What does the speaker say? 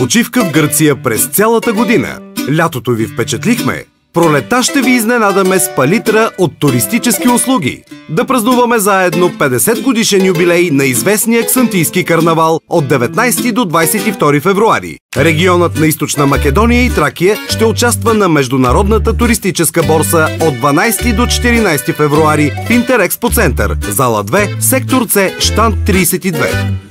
почивка в Гърция през цялата година. Лятото ви впечатлихме. Пролета ще ви изненадаме с палитра от туристически услуги. Да празнуваме заедно 50 годишен юбилей на известния Ксантийски карнавал от 19 до 22 февруари. Регионът на Източна Македония и Тракия ще участва на Международната туристическа борса от 12 до 14 февруари в Интерекспо център, зала 2, сектор С, штант 32.